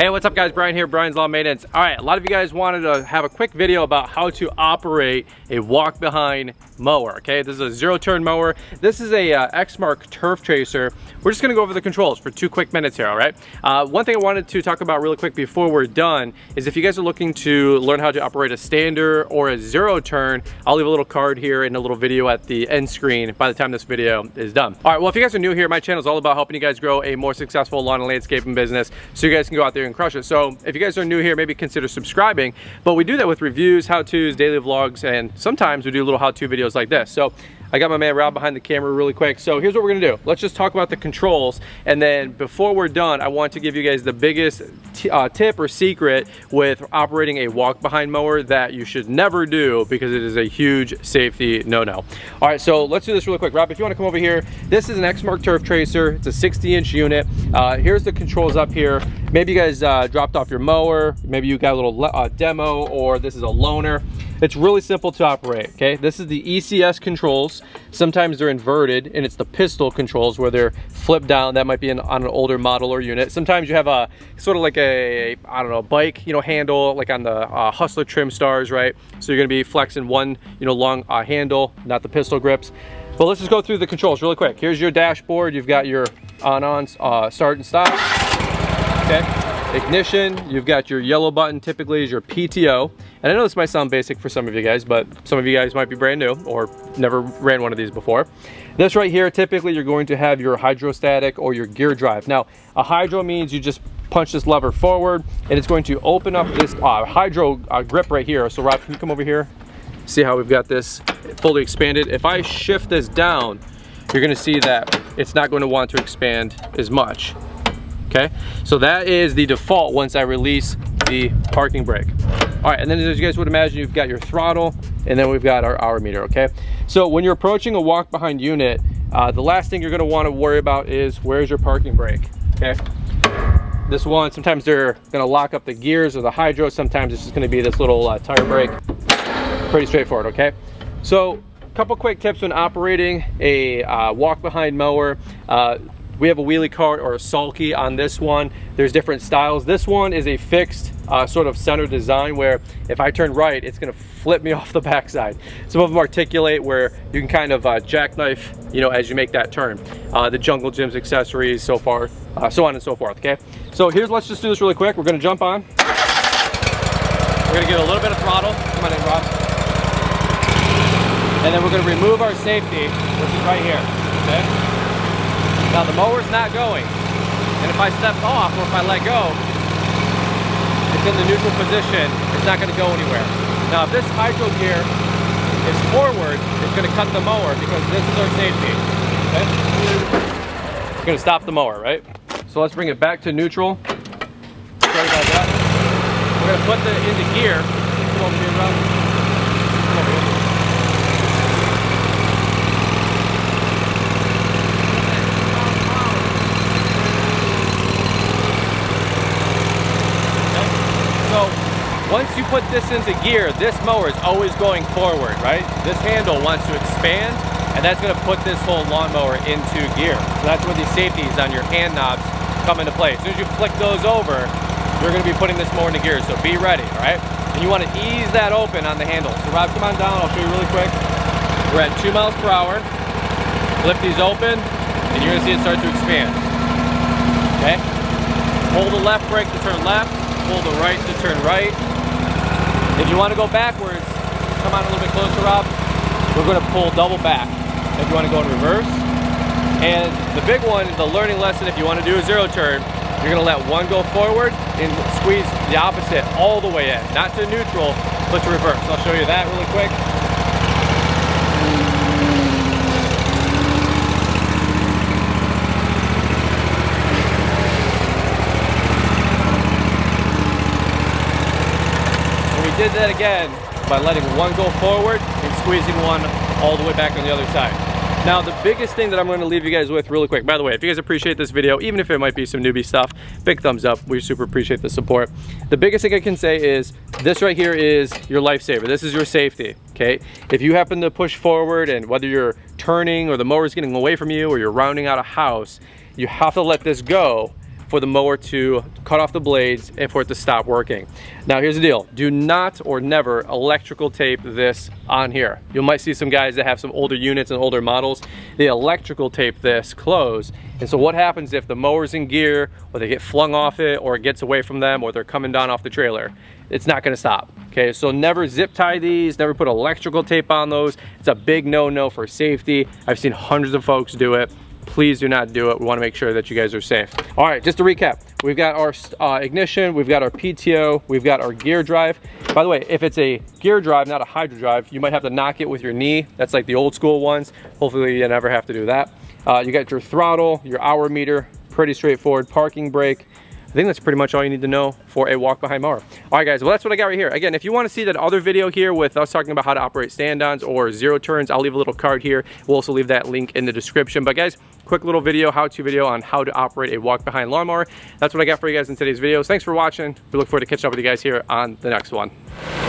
Hey, what's up guys? Brian here, Brian's Lawn Maintenance. All right, a lot of you guys wanted to have a quick video about how to operate a walk behind mower, okay? This is a zero turn mower. This is a uh, Exmark Turf Tracer. We're just gonna go over the controls for two quick minutes here, all right? Uh, one thing I wanted to talk about really quick before we're done is if you guys are looking to learn how to operate a stander or a zero turn, I'll leave a little card here and a little video at the end screen by the time this video is done. All right, well, if you guys are new here, my channel is all about helping you guys grow a more successful lawn and landscaping business so you guys can go out there and crush it. So if you guys are new here, maybe consider subscribing. But we do that with reviews, how-tos, daily vlogs, and sometimes we do little how-to videos like this. So I got my man Rob behind the camera really quick. So here's what we're gonna do. Let's just talk about the controls. And then before we're done, I want to give you guys the biggest uh, tip or secret with operating a walk behind mower that you should never do because it is a huge safety no-no. All right, so let's do this really quick. Rob, if you wanna come over here, this is an Exmark Turf Tracer. It's a 60 inch unit. Uh, here's the controls up here. Maybe you guys uh, dropped off your mower. Maybe you got a little uh, demo or this is a loaner. It's really simple to operate, okay? This is the ECS controls. Sometimes they're inverted and it's the pistol controls where they're flipped down. That might be an, on an older model or unit. Sometimes you have a sort of like a, I don't know, bike, you know, handle like on the uh, Hustler TrimStars, right? So you're gonna be flexing one, you know, long uh, handle, not the pistol grips. But let's just go through the controls really quick. Here's your dashboard. You've got your on-on uh, start and stop, okay? Ignition you've got your yellow button typically is your PTO and I know this might sound basic for some of you guys but some of you guys might be brand new or never ran one of these before. This right here typically you're going to have your hydrostatic or your gear drive. Now a hydro means you just punch this lever forward and it's going to open up this uh, hydro uh, grip right here. So Rob can you come over here? See how we've got this fully expanded? If I shift this down you're going to see that it's not going to want to expand as much okay? So that is the default once I release the parking brake. All right, and then as you guys would imagine, you've got your throttle, and then we've got our hour meter, okay? So when you're approaching a walk behind unit, uh, the last thing you're gonna wanna worry about is where's your parking brake, okay? This one, sometimes they're gonna lock up the gears or the hydro, sometimes it's just gonna be this little uh, tire brake. Pretty straightforward, okay? So a couple quick tips when operating a uh, walk behind mower. Uh, we have a wheelie cart or a sulky on this one. There's different styles. This one is a fixed uh, sort of center design where if I turn right, it's gonna flip me off the backside. Some of them articulate where you can kind of uh, jackknife, you know, as you make that turn. Uh, the Jungle Jim's accessories, so far, uh, so on and so forth, okay? So here's, let's just do this really quick. We're gonna jump on. We're gonna get a little bit of throttle. Come on in, Rob. And then we're gonna remove our safety, which is right here, okay? Now the mower's not going. And if I step off or if I let go, it's in the neutral position. It's not gonna go anywhere. Now if this hydro gear is forward, it's gonna cut the mower because this is our safety. Okay? It's gonna stop the mower, right? So let's bring it back to neutral. Sorry about that. We're gonna put the into gear. Come over here, Rob. Come over here. Once you put this into gear, this mower is always going forward, right? This handle wants to expand, and that's gonna put this whole lawnmower into gear. So that's where these safeties on your hand knobs come into play. As soon as you flick those over, you're gonna be putting this mower into gear, so be ready, all right? And you wanna ease that open on the handle. So Rob, come on down, I'll show you really quick. We're at two miles per hour. Flip these open, and you're gonna see it start to expand, okay? Hold the left brake to turn left, pull the right to turn right, if you want to go backwards, come on a little bit closer, Rob. We're going to pull double back. If you want to go in reverse. And the big one, is the learning lesson, if you want to do a zero turn, you're going to let one go forward and squeeze the opposite all the way in. Not to neutral, but to reverse. I'll show you that really quick. Did that again by letting one go forward and squeezing one all the way back on the other side. Now, the biggest thing that I'm gonna leave you guys with really quick, by the way, if you guys appreciate this video, even if it might be some newbie stuff, big thumbs up. We super appreciate the support. The biggest thing I can say is this right here is your lifesaver. This is your safety, okay? If you happen to push forward and whether you're turning or the mower's getting away from you or you're rounding out a house, you have to let this go for the mower to cut off the blades and for it to stop working. Now here's the deal, do not or never electrical tape this on here. You might see some guys that have some older units and older models, they electrical tape this closed. And so what happens if the mower's in gear or they get flung off it or it gets away from them or they're coming down off the trailer? It's not gonna stop, okay? So never zip tie these, never put electrical tape on those. It's a big no-no for safety. I've seen hundreds of folks do it please do not do it. We wanna make sure that you guys are safe. All right, just to recap, we've got our uh, ignition, we've got our PTO, we've got our gear drive. By the way, if it's a gear drive, not a hydro drive, you might have to knock it with your knee. That's like the old school ones. Hopefully you never have to do that. Uh, you got your throttle, your hour meter, pretty straightforward, parking brake, I think that's pretty much all you need to know for a walk behind mower. All right guys, well that's what I got right here. Again, if you wanna see that other video here with us talking about how to operate stand-ons or zero turns, I'll leave a little card here. We'll also leave that link in the description. But guys, quick little video, how-to video on how to operate a walk behind lawnmower. That's what I got for you guys in today's videos. Thanks for watching. We look forward to catching up with you guys here on the next one.